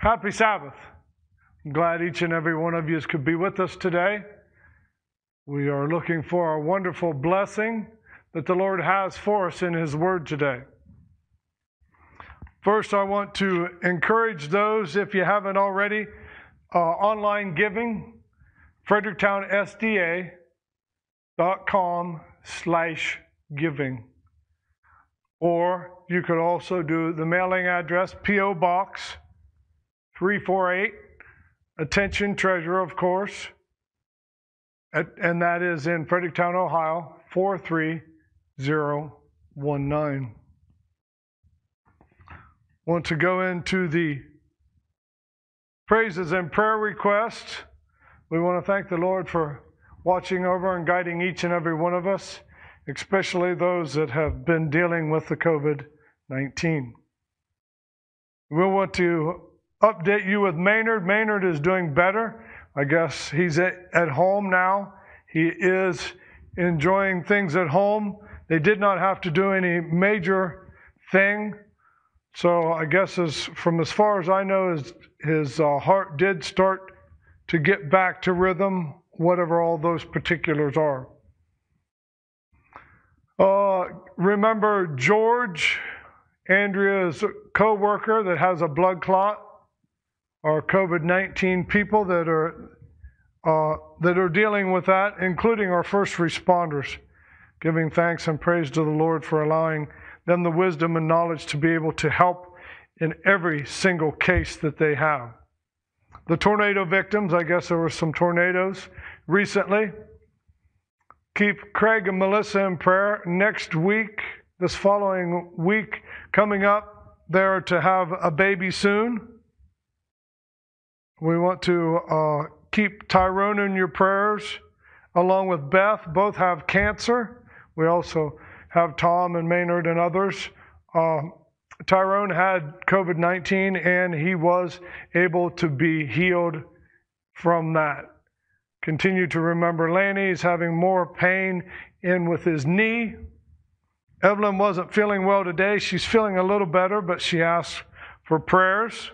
Happy Sabbath. I'm glad each and every one of you could be with us today. We are looking for a wonderful blessing that the Lord has for us in His Word today. First, I want to encourage those, if you haven't already, uh, online giving, fredericktownsda.com slash giving. Or you could also do the mailing address, P.O. Box 348, Attention Treasurer, of course, at, and that is in Fredericktown, Ohio, 43019. Want to go into the praises and prayer requests. We want to thank the Lord for watching over and guiding each and every one of us, especially those that have been dealing with the COVID 19. We want to update you with Maynard. Maynard is doing better. I guess he's at, at home now. He is enjoying things at home. They did not have to do any major thing. So I guess as from as far as I know, his, his uh, heart did start to get back to rhythm, whatever all those particulars are. Uh, remember George, Andrea's co-worker that has a blood clot are COVID 19 people that are, uh, that are dealing with that, including our first responders, giving thanks and praise to the Lord for allowing them the wisdom and knowledge to be able to help in every single case that they have. The tornado victims, I guess there were some tornadoes recently. Keep Craig and Melissa in prayer. Next week, this following week coming up, they're to have a baby soon. We want to uh, keep Tyrone in your prayers, along with Beth. Both have cancer. We also have Tom and Maynard and others. Uh, Tyrone had COVID 19 and he was able to be healed from that. Continue to remember Lanny's having more pain in with his knee. Evelyn wasn't feeling well today. She's feeling a little better, but she asked for prayers.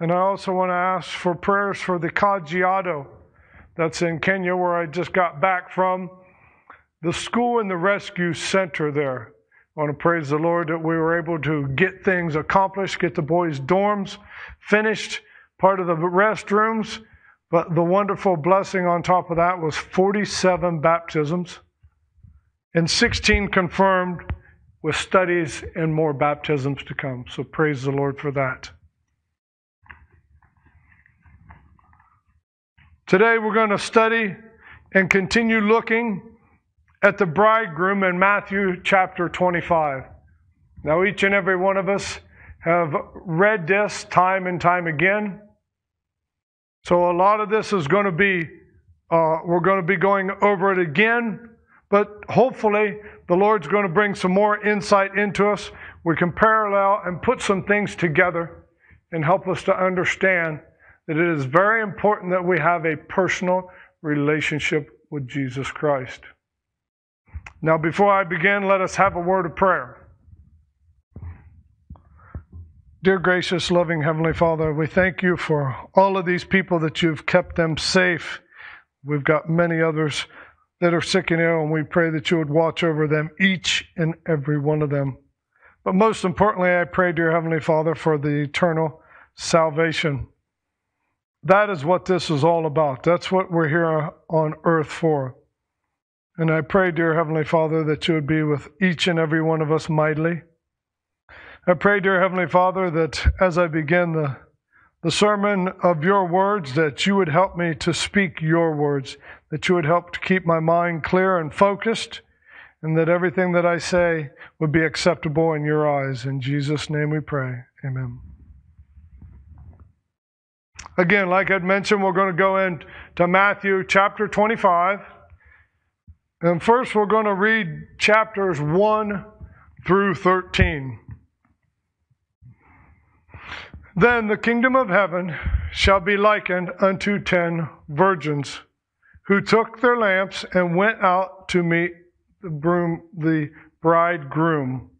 And I also want to ask for prayers for the Kajiado that's in Kenya, where I just got back from. The school and the rescue center there. I want to praise the Lord that we were able to get things accomplished, get the boys' dorms finished, part of the restrooms. But the wonderful blessing on top of that was 47 baptisms and 16 confirmed with studies and more baptisms to come. So praise the Lord for that. Today we're going to study and continue looking at the bridegroom in Matthew chapter 25. Now, each and every one of us have read this time and time again. So, a lot of this is going to be, uh, we're going to be going over it again, but hopefully, the Lord's going to bring some more insight into us. We can parallel and put some things together and help us to understand that it is very important that we have a personal relationship with Jesus Christ. Now, before I begin, let us have a word of prayer. Dear gracious, loving Heavenly Father, we thank you for all of these people that you've kept them safe. We've got many others that are sick and ill, and we pray that you would watch over them, each and every one of them. But most importantly, I pray, dear Heavenly Father, for the eternal salvation that is what this is all about. That's what we're here on earth for. And I pray, dear Heavenly Father, that you would be with each and every one of us mightily. I pray, dear Heavenly Father, that as I begin the, the sermon of your words, that you would help me to speak your words, that you would help to keep my mind clear and focused, and that everything that I say would be acceptable in your eyes. In Jesus' name we pray. Amen. Again, like I'd mentioned, we're going to go into Matthew chapter 25. And first, we're going to read chapters 1 through 13. Then the kingdom of heaven shall be likened unto ten virgins who took their lamps and went out to meet the, broom, the bridegroom.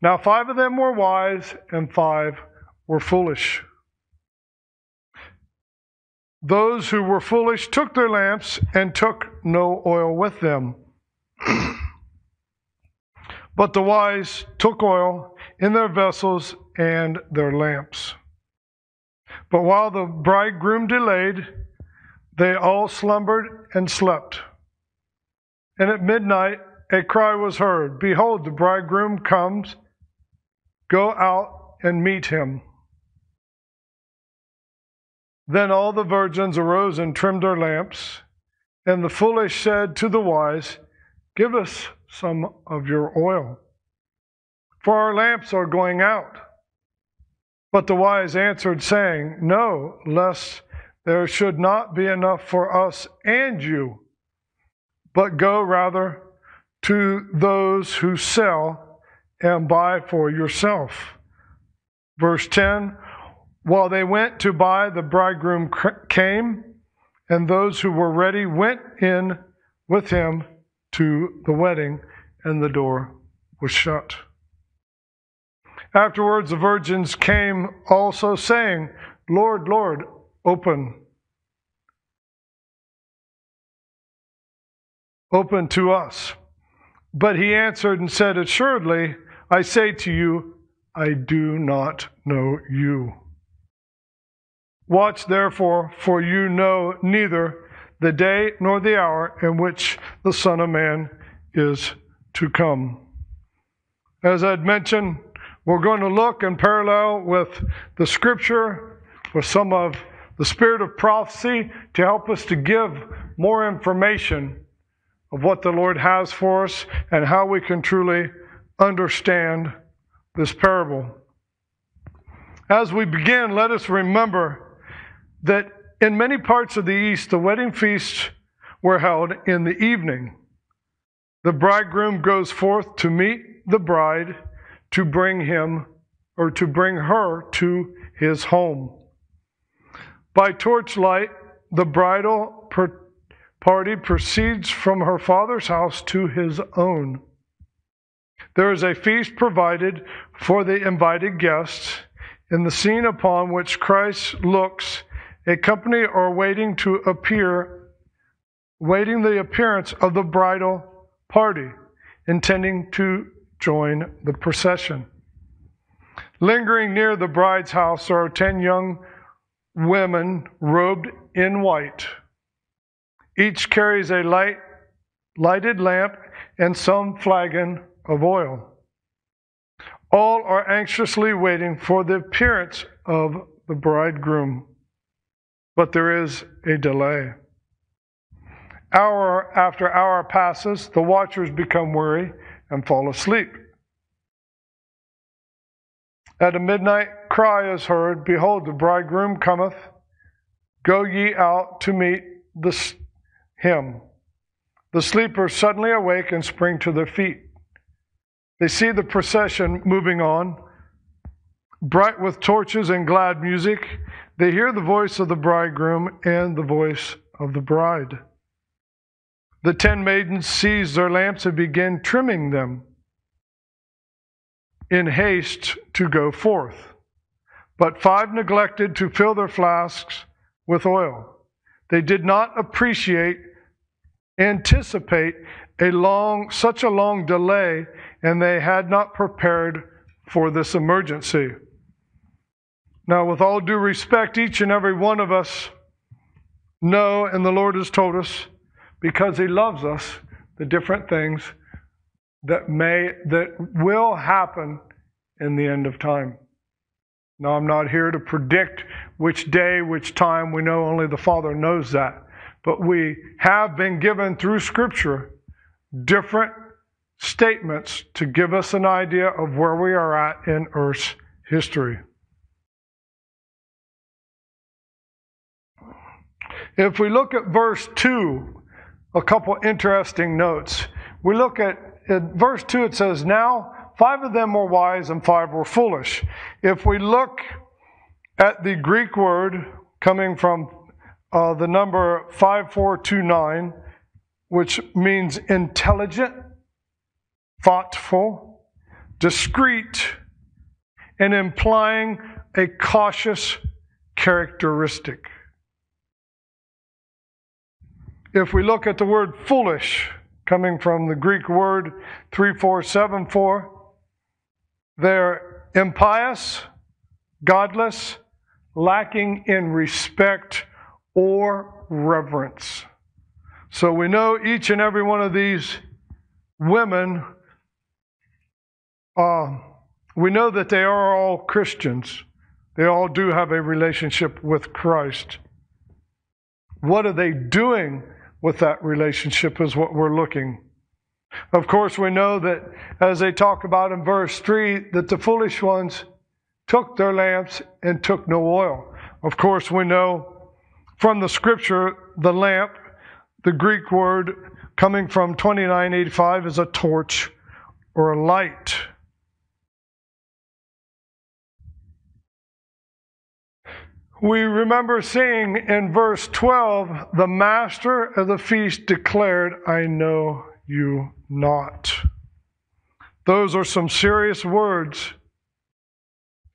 Now, five of them were wise and five were foolish. Those who were foolish took their lamps and took no oil with them. but the wise took oil in their vessels and their lamps. But while the bridegroom delayed, they all slumbered and slept. And at midnight a cry was heard Behold, the bridegroom comes, go out and meet him. Then all the virgins arose and trimmed their lamps. And the foolish said to the wise, Give us some of your oil, for our lamps are going out. But the wise answered, saying, No, lest there should not be enough for us and you, but go rather to those who sell and buy for yourself. Verse 10 While they went to buy, the bridegroom came, and those who were ready went in with him to the wedding, and the door was shut. Afterwards, the virgins came also, saying, Lord, Lord, open. Open to us. But he answered and said, Assuredly, I say to you, I do not know you. Watch therefore, for you know neither the day nor the hour in which the Son of Man is to come. As I'd mentioned, we're going to look in parallel with the scripture, with some of the spirit of prophecy to help us to give more information of what the Lord has for us and how we can truly understand this parable. As we begin, let us remember that in many parts of the East, the wedding feasts were held in the evening. The bridegroom goes forth to meet the bride to bring him or to bring her to his home. By torchlight, the bridal party proceeds from her father's house to his own. There is a feast provided for the invited guests. In the scene upon which Christ looks, a company are waiting to appear, waiting the appearance of the bridal party, intending to join the procession. Lingering near the bride's house are ten young women robed in white. Each carries a light, lighted lamp and some flagon of oil. All are anxiously waiting for the appearance of the bridegroom. But there is a delay. Hour after hour passes, the watchers become weary and fall asleep. At a midnight cry is heard Behold, the bridegroom cometh. Go ye out to meet the, him. The sleepers suddenly awake and spring to their feet. They see the procession moving on, bright with torches and glad music. They hear the voice of the bridegroom and the voice of the bride. The ten maidens seize their lamps and begin trimming them in haste to go forth. But five neglected to fill their flasks with oil. They did not appreciate, anticipate a long, such a long delay, and they had not prepared for this emergency. Now, with all due respect, each and every one of us know, and the Lord has told us, because He loves us, the different things that may, that will happen in the end of time. Now, I'm not here to predict which day, which time. We know only the Father knows that. But we have been given through Scripture different statements to give us an idea of where we are at in Earth's history. If we look at verse 2, a couple interesting notes. We look at, verse 2, it says, Now five of them were wise and five were foolish. If we look at the Greek word coming from uh, the number 5429, which means intelligent, thoughtful, discreet, and implying a cautious characteristic. If we look at the word foolish, coming from the Greek word 3474, they're impious, godless, lacking in respect or reverence. So we know each and every one of these women, uh, we know that they are all Christians. They all do have a relationship with Christ. What are they doing with that relationship is what we're looking. Of course, we know that as they talk about in verse 3, that the foolish ones took their lamps and took no oil. Of course, we know from the scripture the lamp, the Greek word coming from 2985 is a torch or a light. We remember seeing in verse 12, the master of the feast declared, I know you not. Those are some serious words,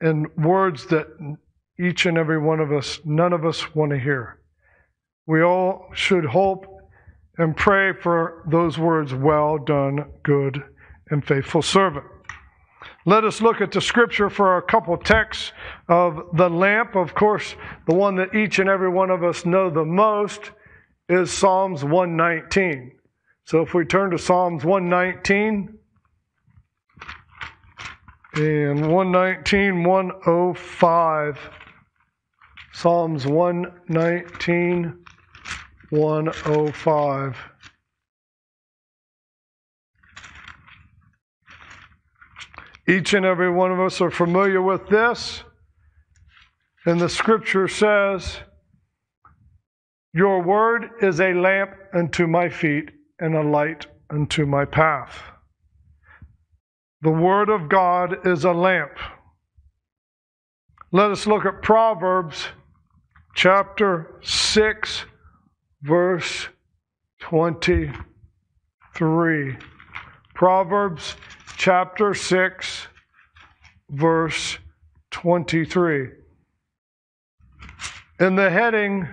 and words that each and every one of us, none of us want to hear. We all should hope and pray for those words, well done, good and faithful servant. Let us look at the scripture for a couple texts of the lamp. Of course, the one that each and every one of us know the most is Psalms 119. So if we turn to Psalms 119 and 119, 105, Psalms 119, 105. Each and every one of us are familiar with this. And the scripture says, Your word is a lamp unto my feet and a light unto my path. The word of God is a lamp. Let us look at Proverbs chapter 6, verse 23. Proverbs chapter 6, verse 23. In the heading,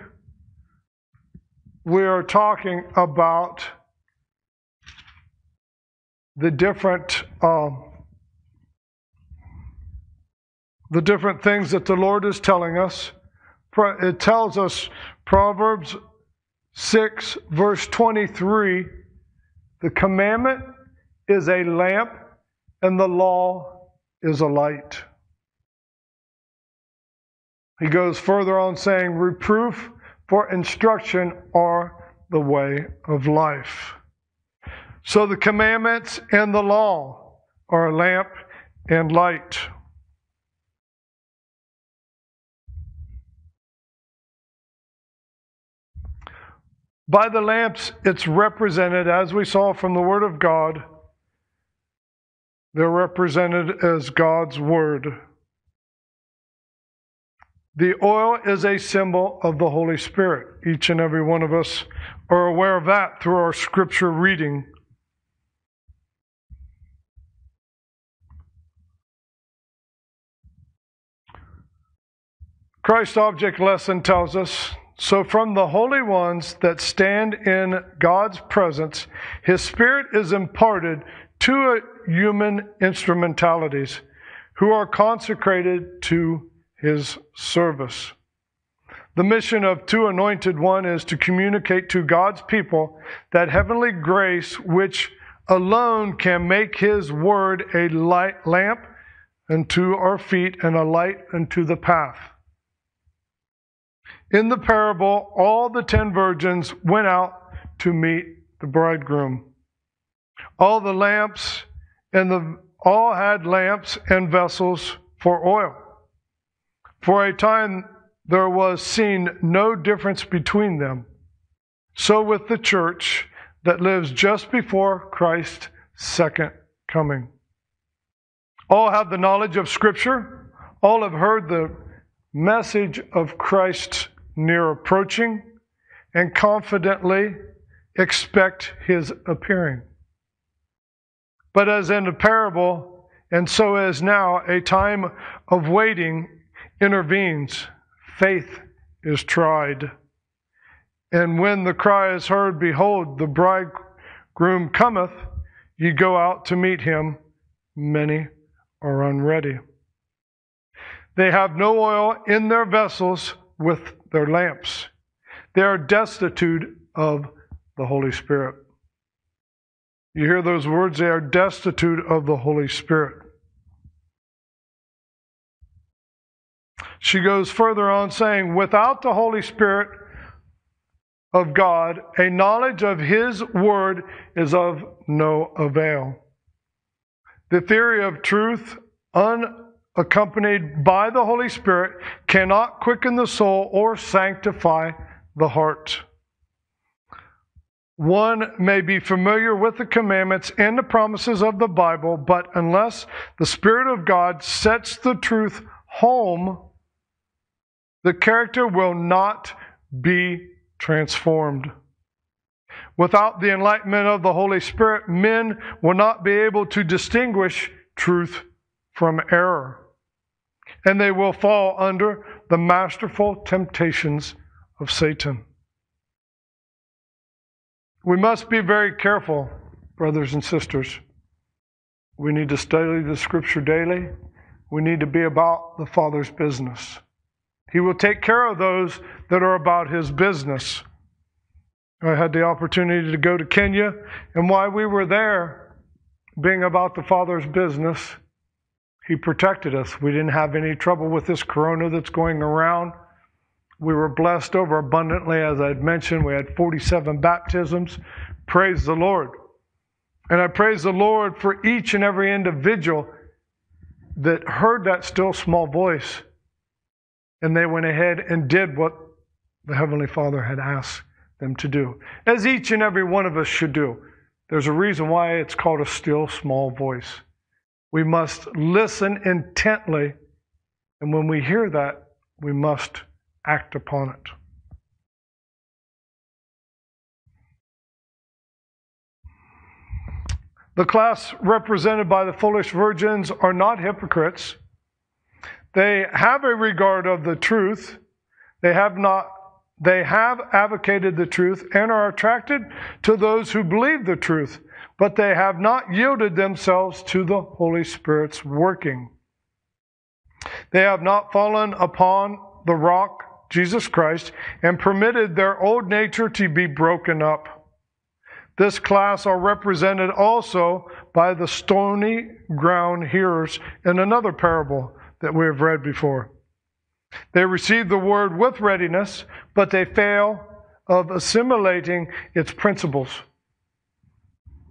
we are talking about the different um, the different things that the Lord is telling us. It tells us Proverbs 6, verse 23 the commandment is a lamp and the law is a light. He goes further on saying, reproof for instruction are the way of life. So the commandments and the law are a lamp and light. By the lamps, it's represented, as we saw from the Word of God, they're represented as God's Word. The oil is a symbol of the Holy Spirit. Each and every one of us are aware of that through our scripture reading. Christ object lesson tells us so from the holy ones that stand in God's presence, his spirit is imparted to human instrumentalities who are consecrated to his service. The mission of two anointed one is to communicate to God's people that heavenly grace which alone can make his word a light lamp unto our feet and a light unto the path. In the parable, all the ten virgins went out to meet the bridegroom. All the lamps and the all had lamps and vessels for oil. For a time there was seen no difference between them. So with the church that lives just before Christ's second coming. All have the knowledge of Scripture. All have heard the message of Christ's near approaching and confidently expect his appearing. But as in the parable, and so as now, a time of waiting intervenes. Faith is tried. And when the cry is heard, Behold, the bridegroom cometh, ye go out to meet him. Many are unready. They have no oil in their vessels with their lamps. They are destitute of the Holy Spirit. You hear those words? They are destitute of the Holy Spirit. She goes further on saying, without the Holy Spirit of God, a knowledge of His Word is of no avail. The theory of truth, unaccompanied by the Holy Spirit, cannot quicken the soul or sanctify the heart. One may be familiar with the commandments and the promises of the Bible, but unless the Spirit of God sets the truth home, the character will not be transformed. Without the enlightenment of the Holy Spirit, men will not be able to distinguish truth from error. And they will fall under the masterful temptations of Satan. We must be very careful, brothers and sisters. We need to study the scripture daily. We need to be about the Father's business. He will take care of those that are about His business. I had the opportunity to go to Kenya, and while we were there, being about the Father's business, He protected us. We didn't have any trouble with this corona that's going around. We were blessed over abundantly, as I had mentioned. We had 47 baptisms. Praise the Lord. And I praise the Lord for each and every individual that heard that still small voice. And they went ahead and did what the Heavenly Father had asked them to do, as each and every one of us should do. There's a reason why it's called a still small voice. We must listen intently, and when we hear that, we must act upon it. The class represented by the foolish virgins are not hypocrites. They have a regard of the truth. They have not they have advocated the truth and are attracted to those who believe the truth, but they have not yielded themselves to the Holy Spirit's working. They have not fallen upon the rock Jesus Christ, and permitted their old nature to be broken up. This class are represented also by the stony ground hearers in another parable that we have read before. They receive the word with readiness, but they fail of assimilating its principles.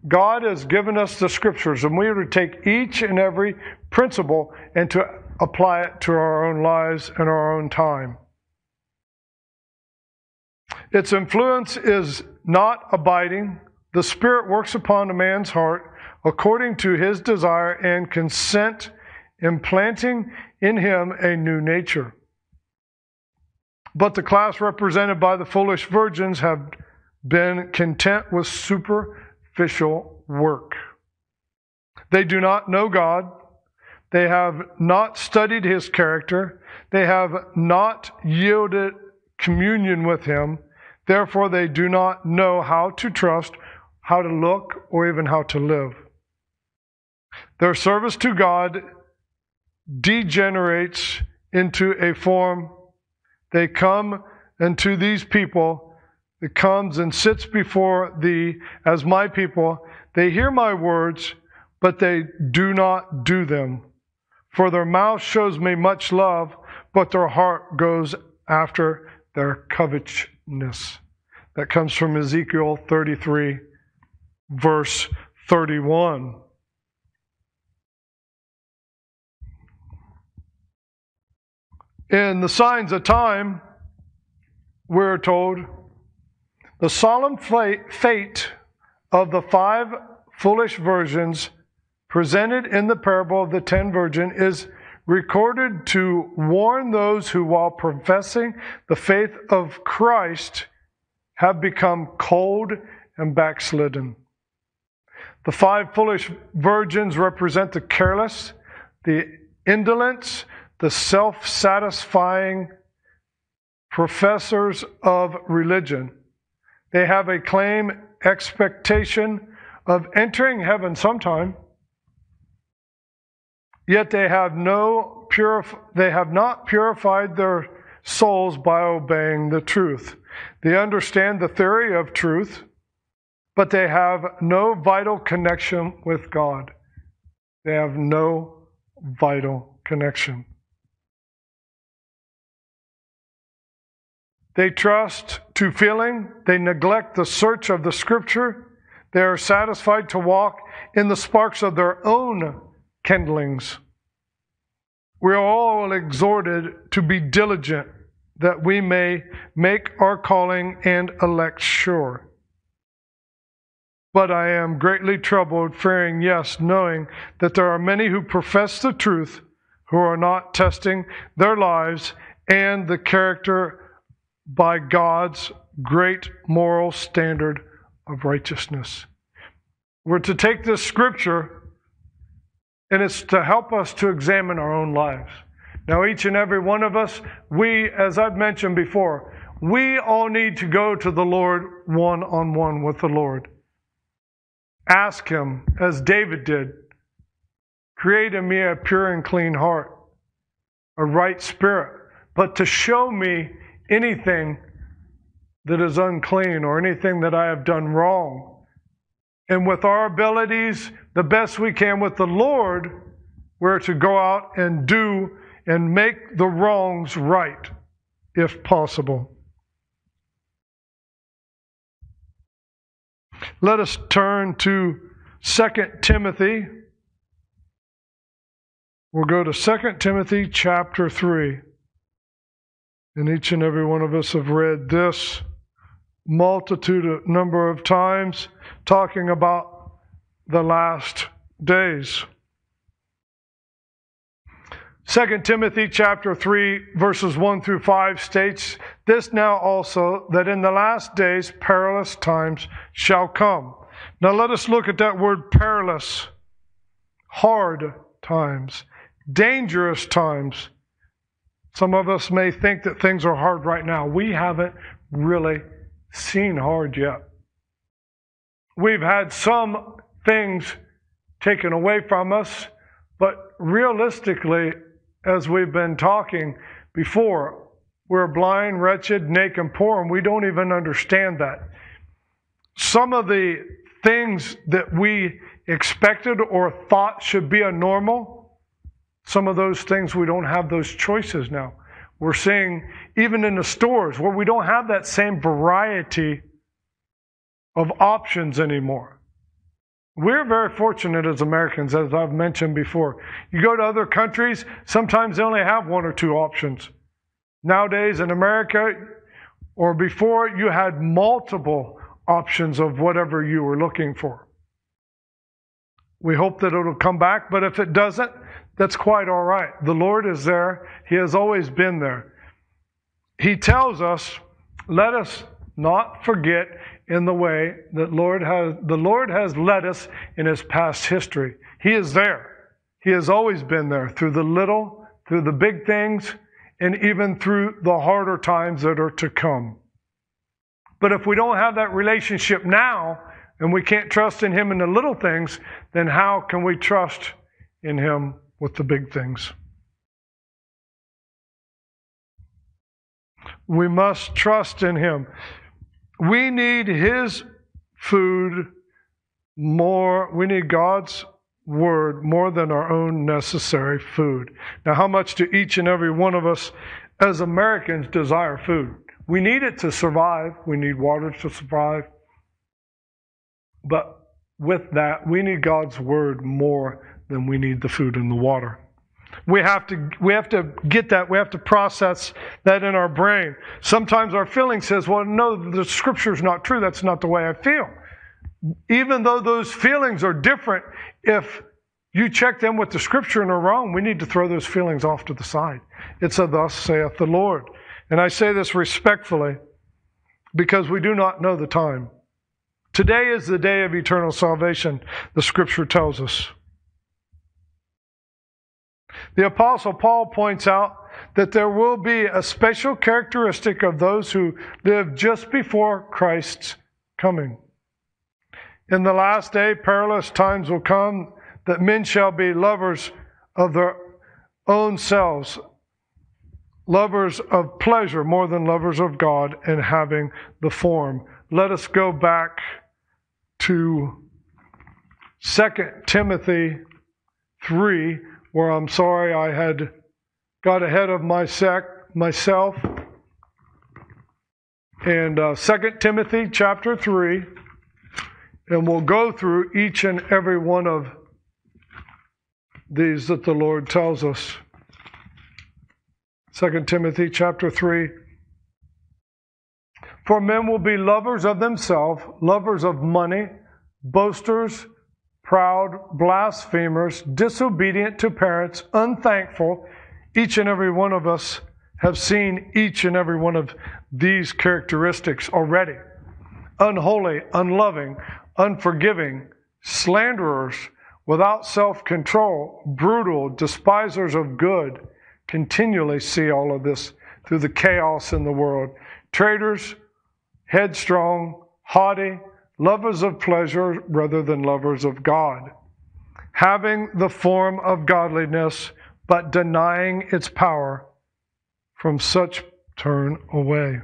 God has given us the scriptures, and we are to take each and every principle and to apply it to our own lives and our own time. Its influence is not abiding. The Spirit works upon a man's heart according to his desire and consent, implanting in him a new nature. But the class represented by the foolish virgins have been content with superficial work. They do not know God. They have not studied his character. They have not yielded communion with Him. Therefore, they do not know how to trust, how to look, or even how to live. Their service to God degenerates into a form. They come into these people that comes and sits before thee as my people. They hear my words, but they do not do them. For their mouth shows me much love, but their heart goes after their covetousness. That comes from Ezekiel 33, verse 31. In the signs of time, we're told the solemn fate of the five foolish virgins presented in the parable of the ten virgins is recorded to warn those who, while professing the faith of Christ, have become cold and backslidden. The five foolish virgins represent the careless, the indolent, the self satisfying professors of religion. They have a claim expectation of entering heaven sometime. Yet they have no purif- they have not purified their souls by obeying the truth. They understand the theory of truth, but they have no vital connection with God. They have no vital connection. They trust to feeling, they neglect the search of the scripture, they are satisfied to walk in the sparks of their own kindlings. We are all exhorted to be diligent that we may make our calling and elect sure. But I am greatly troubled, fearing, yes, knowing that there are many who profess the truth who are not testing their lives and the character by God's great moral standard of righteousness. We're to take this scripture and it's to help us to examine our own lives. Now, each and every one of us, we, as I've mentioned before, we all need to go to the Lord one on one with the Lord. Ask Him, as David did, create in me a pure and clean heart, a right spirit, but to show me anything that is unclean or anything that I have done wrong. And with our abilities, the best we can with the Lord, we're to go out and do and make the wrongs right, if possible. Let us turn to 2 Timothy. We'll go to 2 Timothy chapter 3. And each and every one of us have read this multitude of number of times talking about the last days. 2 Timothy chapter 3 verses 1 through 5 states this now also that in the last days perilous times shall come. Now let us look at that word perilous. Hard times, dangerous times. Some of us may think that things are hard right now. We haven't really seen hard yet. We've had some things taken away from us, but realistically, as we've been talking before, we're blind, wretched, naked, and poor, and we don't even understand that. Some of the things that we expected or thought should be a normal some of those things, we don't have those choices now. We're seeing even in the stores where we don't have that same variety of options anymore. We're very fortunate as Americans, as I've mentioned before. You go to other countries, sometimes they only have one or two options. Nowadays in America, or before, you had multiple options of whatever you were looking for. We hope that it'll come back, but if it doesn't, that's quite all right. The Lord is there, He has always been there. He tells us, let us not forget in the way that Lord has, the Lord has led us in His past history. He is there. He has always been there through the little, through the big things, and even through the harder times that are to come. But if we don't have that relationship now, and we can't trust in Him in the little things, then how can we trust in Him with the big things. We must trust in Him. We need His food more, we need God's word more than our own necessary food. Now, how much do each and every one of us as Americans desire food? We need it to survive, we need water to survive. But with that, we need God's word more then we need the food and the water. We have to we have to get that. We have to process that in our brain. Sometimes our feeling says, "Well, no, the scripture's not true. That's not the way I feel." Even though those feelings are different, if you check them with the scripture and are wrong, we need to throw those feelings off to the side. It's a thus saith the Lord. And I say this respectfully because we do not know the time. Today is the day of eternal salvation, the scripture tells us. The Apostle Paul points out that there will be a special characteristic of those who live just before Christ's coming. In the last day, perilous times will come that men shall be lovers of their own selves, lovers of pleasure more than lovers of God, and having the form. Let us go back to 2 Timothy 3, where I'm sorry I had got ahead of my sec, myself. And uh, 2 Timothy chapter 3, and we'll go through each and every one of these that the Lord tells us. 2 Timothy chapter 3. For men will be lovers of themselves, lovers of money, boasters, proud, blasphemers, disobedient to parents, unthankful. Each and every one of us have seen each and every one of these characteristics already. Unholy, unloving, unforgiving, slanderers, without self control, brutal, despisers of good, continually see all of this through the chaos in the world. Traitors, headstrong, haughty, lovers of pleasure rather than lovers of God, having the form of godliness, but denying its power. From such turn away.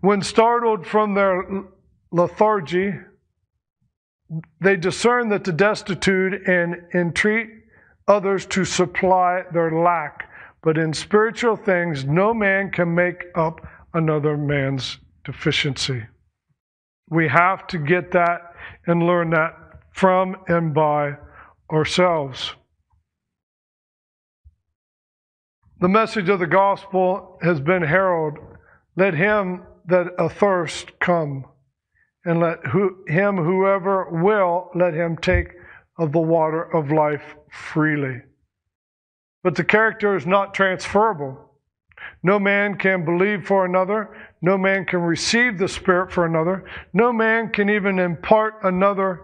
When startled from their lethargy, they discern that the destitute and entreat others to supply their lack. But in spiritual things, no man can make up another man's deficiency. We have to get that and learn that from and by ourselves. The message of the gospel has been heralded. Let him that athirst come and let who, him whoever will let him take of the water of life freely. But the character is not transferable. No man can believe for another. No man can receive the Spirit for another. No man can even impart another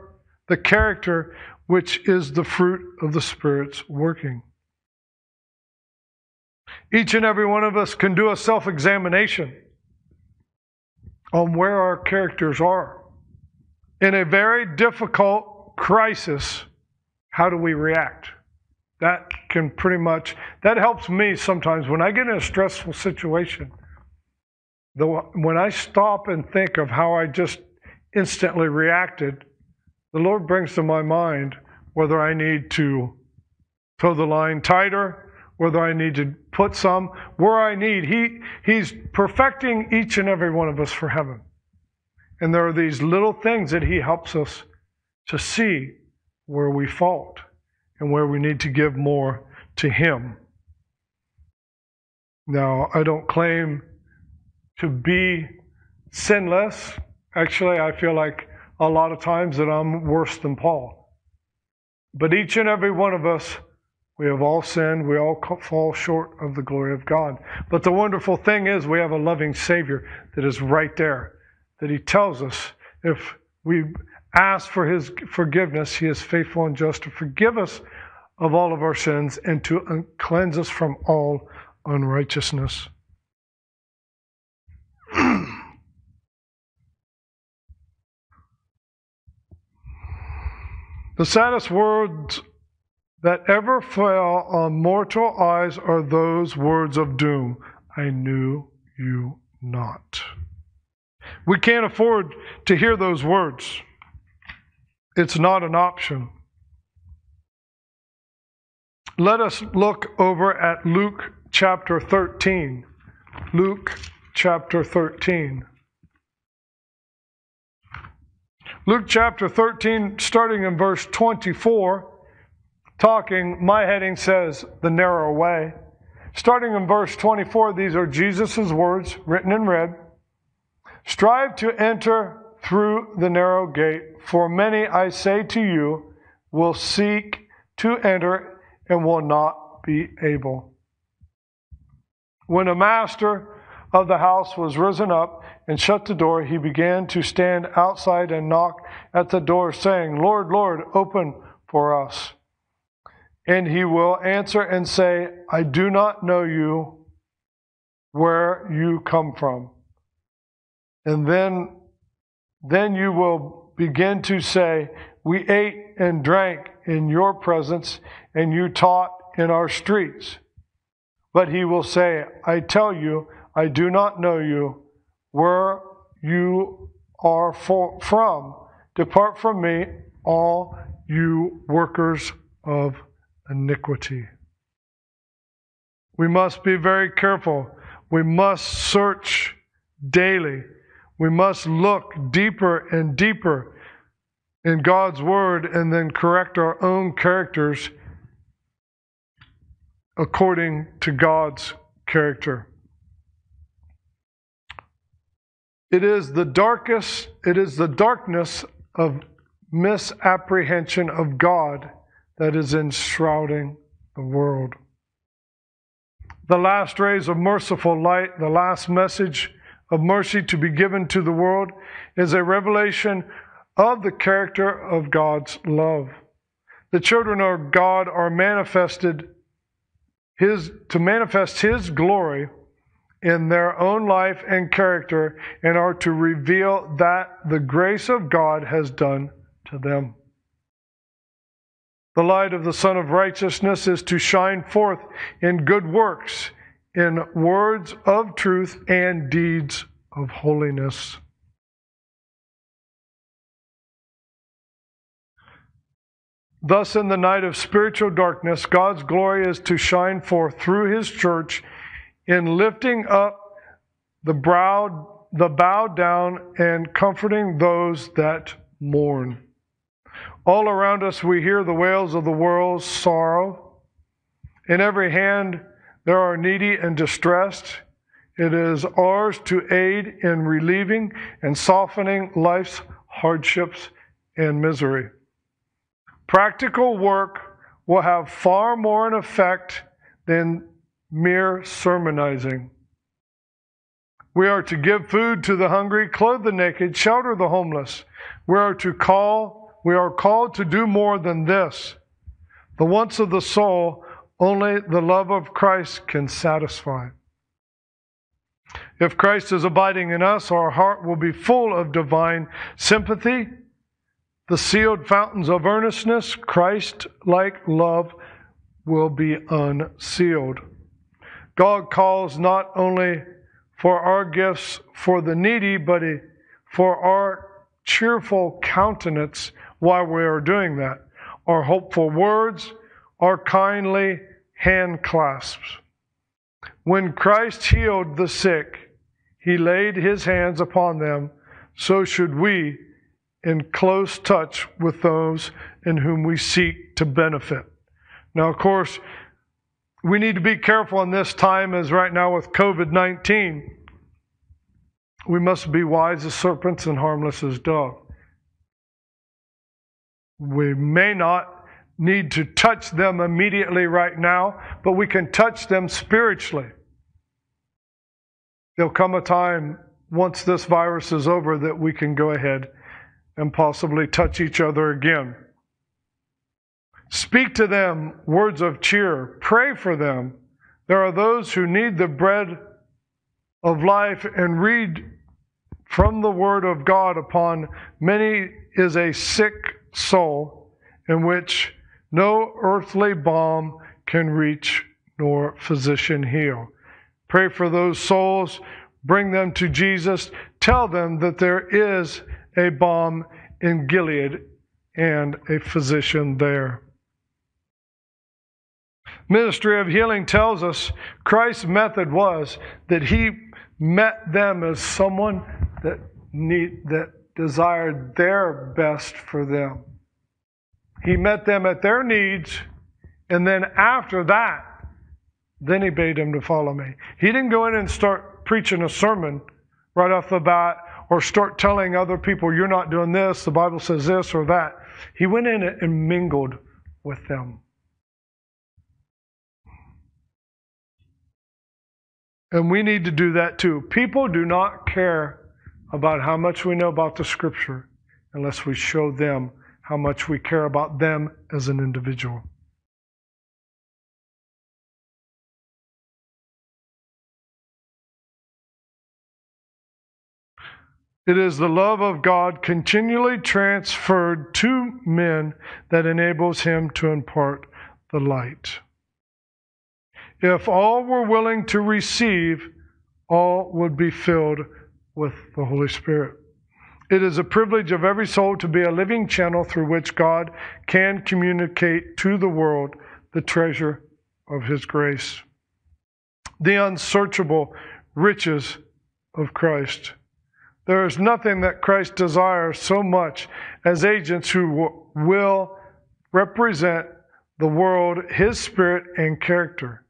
the character which is the fruit of the Spirit's working. Each and every one of us can do a self examination on where our characters are. In a very difficult crisis, how do we react? That can pretty much, that helps me sometimes when I get in a stressful situation. The, when I stop and think of how I just instantly reacted, the Lord brings to my mind whether I need to throw the line tighter, whether I need to put some where I need. He, he's perfecting each and every one of us for heaven. And there are these little things that He helps us to see where we fault and where we need to give more to Him. Now, I don't claim to be sinless. Actually, I feel like a lot of times that I'm worse than Paul. But each and every one of us we have all sinned. We all fall short of the glory of God. But the wonderful thing is, we have a loving Savior that is right there, that He tells us if we ask for His forgiveness, He is faithful and just to forgive us of all of our sins and to cleanse us from all unrighteousness. The saddest words that ever fell on mortal eyes are those words of doom I knew you not. We can't afford to hear those words. It's not an option. Let us look over at Luke chapter 13. Luke chapter 13. Luke chapter 13, starting in verse 24 talking, my heading says the narrow way. Starting in verse 24, these are Jesus' words written in red. Strive to enter through the narrow gate, for many, I say to you, will seek to enter and will not be able. When a master of the house was risen up and shut the door, he began to stand outside and knock at the door, saying, Lord, Lord, open for us. And he will answer and say, I do not know you, where you come from. And then, then you will begin to say, We ate and drank in your presence, and you taught in our streets. But he will say, I tell you, I do not know you. Where you are for, from, depart from me, all you workers of iniquity. We must be very careful. We must search daily. We must look deeper and deeper in God's Word and then correct our own characters according to God's character. It is the darkest, it is the darkness of misapprehension of God that is enshrouding the world. The last rays of merciful light, the last message of mercy to be given to the world, is a revelation of the character of God's love. The children of God are manifested his, to manifest His glory in their own life and character and are to reveal that the grace of God has done to them. The light of the Sun of Righteousness is to shine forth in good works, in words of truth and deeds of holiness. Thus, in the night of spiritual darkness, God's glory is to shine forth through His church in lifting up the bowed, the bowed down and comforting those that mourn. All around us, we hear the wails of the world's sorrow. In every hand, there are needy and distressed. It is ours to aid in relieving and softening life's hardships and misery. Practical work will have far more an effect than mere sermonizing. We are to give food to the hungry, clothe the naked, shelter the homeless. We are to call, we are called to do more than this. The wants of the soul, only the love of Christ can satisfy. If Christ is abiding in us, our heart will be full of divine sympathy the sealed fountains of earnestness, Christ like love, will be unsealed. God calls not only for our gifts for the needy, but for our cheerful countenance while we are doing that, our hopeful words, our kindly hand clasps. When Christ healed the sick, he laid his hands upon them, so should we in close touch with those in whom we seek to benefit. Now, of course, we need to be careful in this time, as right now with COVID 19. We must be wise as serpents and harmless as doves. We may not need to touch them immediately right now, but we can touch them spiritually. There'll come a time once this virus is over that we can go ahead and possibly touch each other again. Speak to them words of cheer. Pray for them. There are those who need the bread of life and read from the word of God upon many is a sick soul in which no earthly balm can reach nor physician heal. Pray for those souls, bring them to Jesus, tell them that there is a balm in Gilead and a physician there. Ministry of Healing tells us Christ's method was that he met them as someone that need that desired their best for them. He met them at their needs, and then after that, then he bade them to follow me. He didn't go in and start preaching a sermon right off the bat or start telling other people, you're not doing this, the Bible says this or that. He went in and mingled with them. And we need to do that too. People do not care about how much we know about the Scripture unless we show them how much we care about them as an individual. It is the love of God continually transferred to men that enables him to impart the light. If all were willing to receive, all would be filled with the Holy Spirit. It is a privilege of every soul to be a living channel through which God can communicate to the world the treasure of His grace. The unsearchable riches of Christ. There is nothing that Christ desires so much as agents who will represent the world, His Spirit, and character.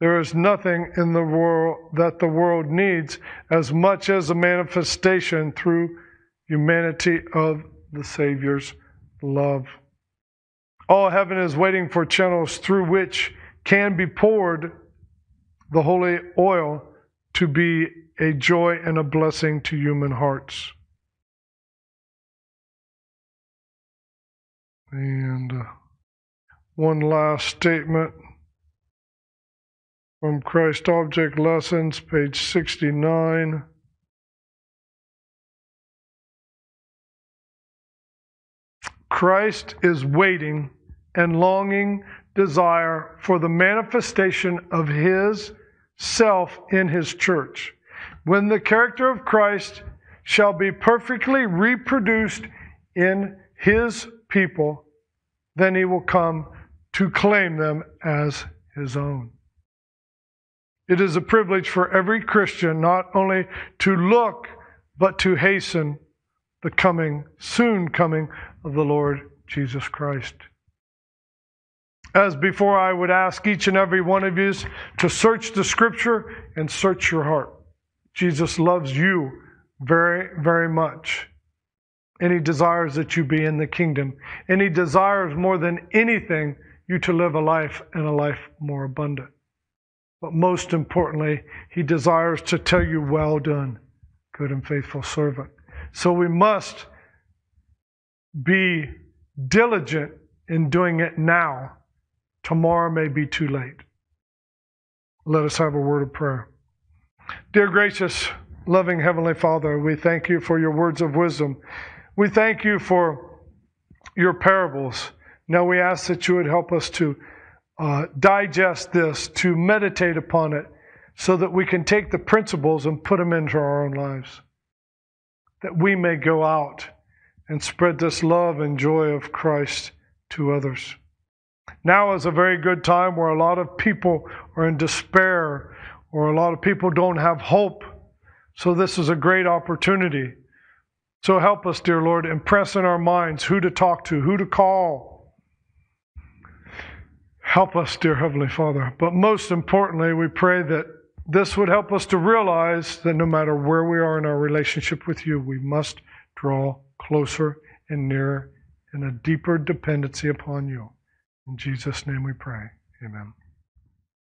There is nothing in the world that the world needs as much as a manifestation through humanity of the Savior's love. All heaven is waiting for channels through which can be poured the holy oil to be a joy and a blessing to human hearts. And uh, one last statement from Christ Object Lessons, page 69. Christ is waiting and longing desire for the manifestation of his self in his church. When the character of Christ shall be perfectly reproduced in his people, then he will come to claim them as his own. It is a privilege for every Christian not only to look, but to hasten the coming, soon coming of the Lord Jesus Christ. As before, I would ask each and every one of you to search the scripture and search your heart. Jesus loves you very, very much. And he desires that you be in the kingdom. And he desires more than anything you to live a life and a life more abundant. But most importantly, he desires to tell you, Well done, good and faithful servant. So we must be diligent in doing it now. Tomorrow may be too late. Let us have a word of prayer. Dear gracious, loving Heavenly Father, we thank you for your words of wisdom. We thank you for your parables. Now we ask that you would help us to uh, digest this, to meditate upon it, so that we can take the principles and put them into our own lives. That we may go out and spread this love and joy of Christ to others. Now is a very good time where a lot of people are in despair or a lot of people don't have hope. So, this is a great opportunity. So, help us, dear Lord, impress in our minds who to talk to, who to call. Help us, dear Heavenly Father. But most importantly, we pray that this would help us to realize that no matter where we are in our relationship with you, we must draw closer and nearer in a deeper dependency upon you. In Jesus' name we pray. Amen.